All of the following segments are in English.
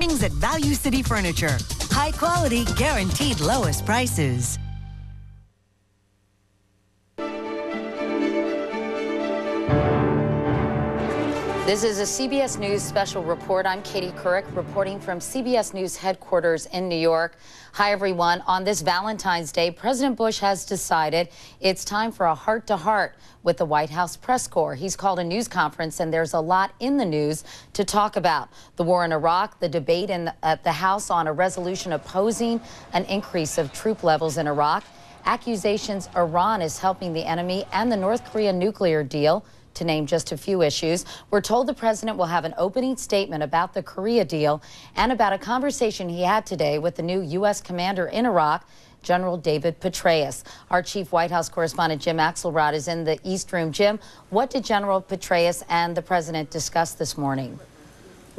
savings at Value City Furniture. High quality, guaranteed lowest prices. This is a CBS News special report. I'm Katie Couric reporting from CBS News headquarters in New York. Hi, everyone. On this Valentine's Day, President Bush has decided it's time for a heart to heart with the White House press corps. He's called a news conference, and there's a lot in the news to talk about. The war in Iraq, the debate in the, at the House on a resolution opposing an increase of troop levels in Iraq, accusations Iran is helping the enemy, and the North Korea nuclear deal to name just a few issues. We're told the president will have an opening statement about the Korea deal and about a conversation he had today with the new U.S. commander in Iraq, General David Petraeus. Our chief White House correspondent Jim Axelrod is in the East Room. Jim, what did General Petraeus and the president discuss this morning?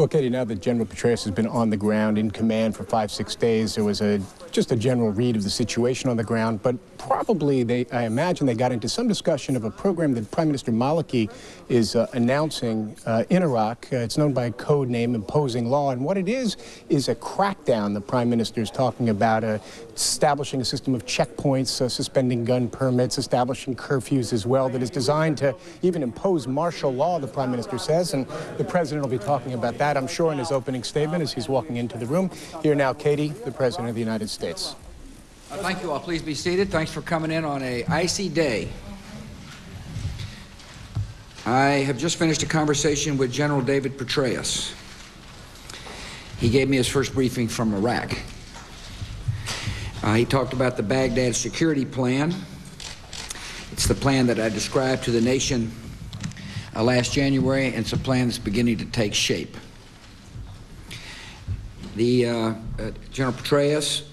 Well, Katie, now that General Petraeus has been on the ground in command for five, six days, there was a just a general read of the situation on the ground, but probably they, I imagine they got into some discussion of a program that Prime Minister Maliki is uh, announcing uh, in Iraq. Uh, it's known by a code name Imposing Law, and what it is is a crackdown. The Prime Minister is talking about, uh, establishing a system of checkpoints, uh, suspending gun permits, establishing curfews as well, that is designed to even impose martial law, the Prime Minister says, and the President will be talking about that, I'm sure, in his opening statement as he's walking into the room. Here now, Katie, the President of the United States. States. Uh, thank you all. Please be seated. Thanks for coming in on a icy day. I have just finished a conversation with General David Petraeus. He gave me his first briefing from Iraq. Uh, he talked about the Baghdad security plan. It's the plan that I described to the nation uh, last January, and it's a plan that's beginning to take shape. The uh, uh General Petraeus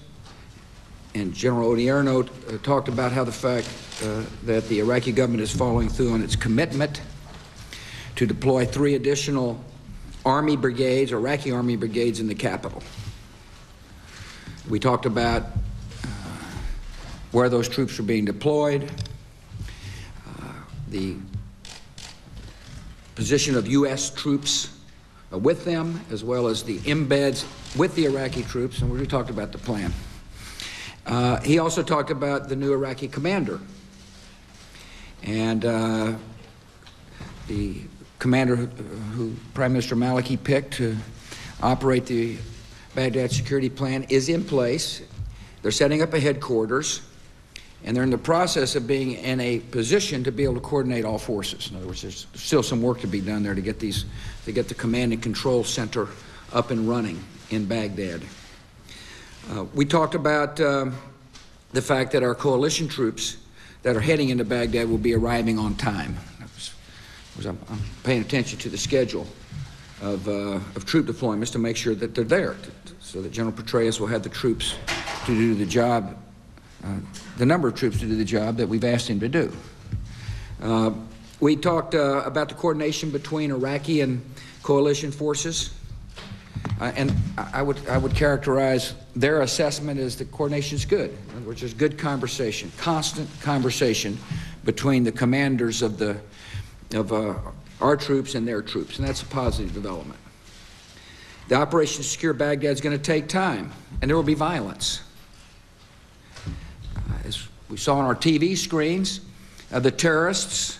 and General Odierno uh, talked about how the fact uh, that the Iraqi government is following through on its commitment to deploy three additional Army brigades, Iraqi Army brigades in the capital. We talked about where those troops are being deployed, uh, the position of U.S. troops with them, as well as the embeds with the Iraqi troops, and we talked about the plan. Uh, he also talked about the new Iraqi commander. And uh, the commander who, who, Prime Minister Maliki picked to operate the Baghdad security plan is in place. They're setting up a headquarters, and they're in the process of being in a position to be able to coordinate all forces. In other words, there's still some work to be done there to get these, to get the command and control center up and running in Baghdad. Uh, we talked about um, the fact that our coalition troops that are heading into Baghdad will be arriving on time. Was, was I'm, I'm, paying attention to the schedule of, uh, of troop deployments to make sure that they're there, to, so that General Petraeus will have the troops to do the job, the number of troops to do the job that we've asked him to do. Uh, we talked uh, about the coordination between Iraqi and coalition forces. Uh, and I would, I would characterize their assessment as the coordination is good. Other words, good conversation, constant conversation between the commanders of, the, of uh, our troops and their troops, and that's a positive development. The operation to secure Baghdad is going to take time, and there will be violence. We saw on our TV screens, uh, the terrorists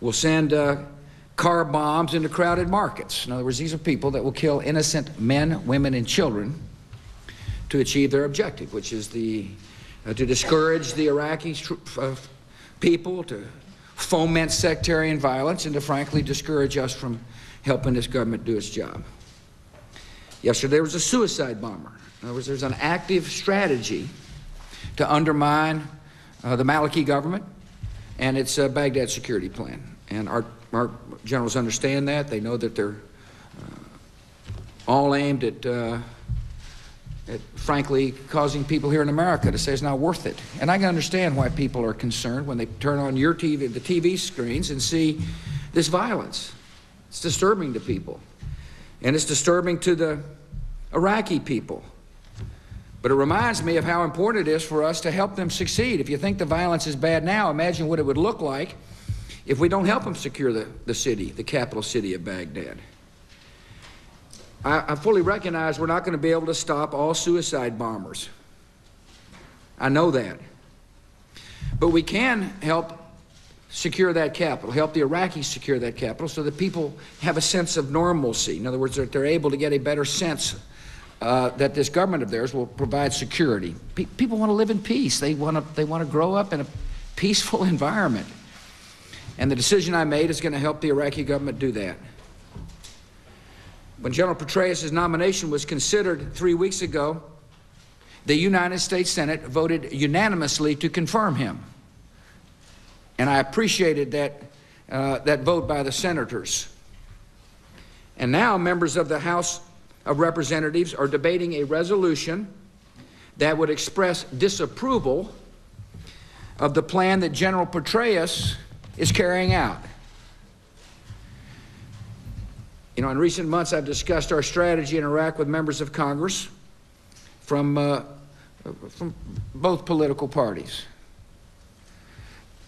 will send uh, car bombs into crowded markets. In other words, these are people that will kill innocent men, women, and children to achieve their objective, which is the, uh, to discourage the Iraqi uh, people, to foment sectarian violence, and to frankly discourage us from helping this government do its job. Yesterday there was a suicide bomber. In other words, there's an active strategy to undermine uh, the Maliki government and its uh, Baghdad security plan. And our our generals understand that. They know that they're uh, all aimed at, uh, at, frankly, causing people here in America to say it's not worth it. And I can understand why people are concerned when they turn on your TV, the TV screens, and see this violence. It's disturbing to people. And it's disturbing to the Iraqi people. But it reminds me of how important it is for us to help them succeed. If you think the violence is bad now, imagine what it would look like if we don't help them secure the, the city, the capital city of Baghdad. I, I fully recognize we're not going to be able to stop all suicide bombers. I know that. But we can help secure that capital, help the Iraqis secure that capital so that people have a sense of normalcy. In other words, that they're able to get a better sense uh, that this government of theirs will provide security. Pe- people want to live in peace. They want to, they want to grow up in a peaceful environment. And the decision I made is going to help the Iraqi government do that. When General Petraeus' nomination was considered three weeks ago, the United States Senate voted unanimously to confirm him. And I appreciated that, uh, that vote by the senators. And now members of the House of Representatives are debating a resolution that would express disapproval of the plan that General Petraeus is carrying out. You know, in recent months, I've discussed our strategy in Iraq with members of Congress from, uh, from both political parties.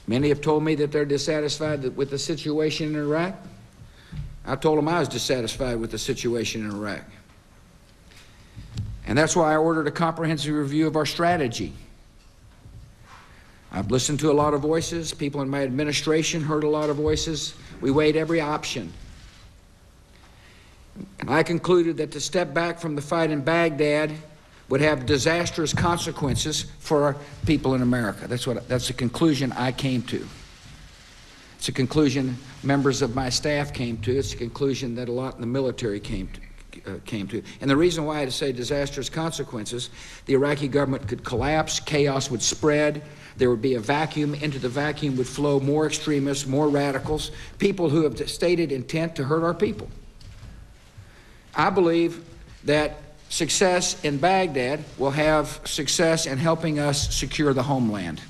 Many have told me that they're dissatisfied with the situation in Iraq. I told them I was dissatisfied with the situation in Iraq. And that's why I ordered a comprehensive review of our strategy. I've listened to a lot of voices. People in my administration heard a lot of voices. We weighed every option. And I concluded that to step back from the fight in Baghdad would have disastrous consequences for people in America. That's what that's the conclusion I came to. It's a conclusion members of my staff came to. It's a conclusion that a lot in the military came to. Uh, came to. And the reason why I say disastrous consequences, the Iraqi government could collapse, chaos would spread, there would be a vacuum, into the vacuum would flow more extremists, more radicals, people who have stated intent to hurt our people. I believe that success in Baghdad will have success in helping us secure the homeland.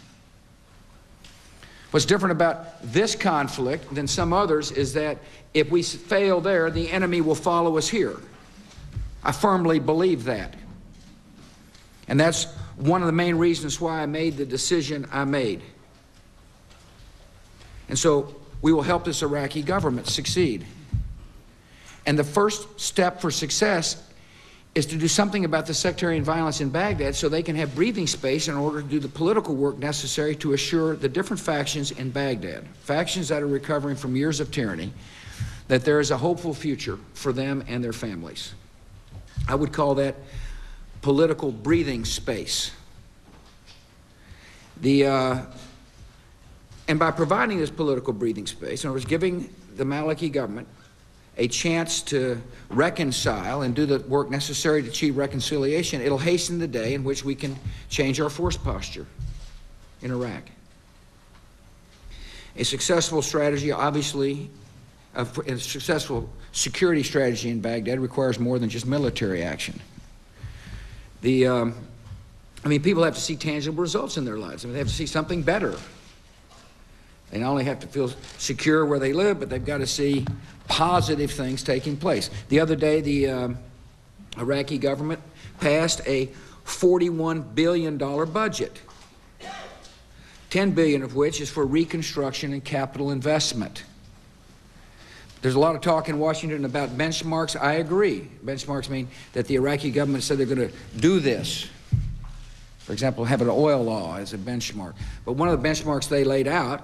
What's different about this conflict than some others is that if we fail there, the enemy will follow us here. I firmly believe that. And that's one of the main reasons why I made the decision I made. And so we will help this Iraqi government succeed. And the first step for success is to do something about the sectarian violence in Baghdad so they can have breathing space in order to do the political work necessary to assure the different factions in Baghdad, factions that are recovering from years of tyranny, that there is a hopeful future for them and their families. I would call that political breathing space. The, uh, and by providing this political breathing space, in other words, giving the Maliki government a chance to reconcile and do the work necessary to achieve reconciliation, it'll hasten the day in which we can change our force posture in Iraq. A successful strategy, obviously, a, successful security strategy in Baghdad requires more than just military action. The, um, I mean, people have to see tangible results in their lives. I mean, they have to see something better. They not only have to feel secure where they live, but they've got to see positive things taking place. The other day, the um, Iraqi government passed a $41 billion budget, 10 billion of which is for reconstruction and capital investment. There's a lot of talk in Washington about benchmarks. I agree. Benchmarks mean that the Iraqi government said they're going to do this. For example, have an oil law as a benchmark. But one of the benchmarks they laid out